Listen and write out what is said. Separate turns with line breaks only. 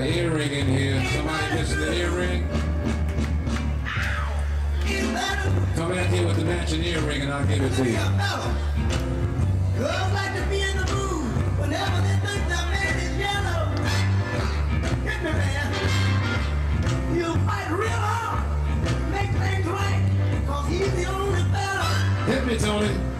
an earring in here. Somebody missed the earring. Come back here with the matching earring and I'll give it to you.
Girls like to be in the mood whenever they think their man is yellow. Hit me, man. You fight real hard. Make things right. Cause he's the only fella.
Hit me, Tony.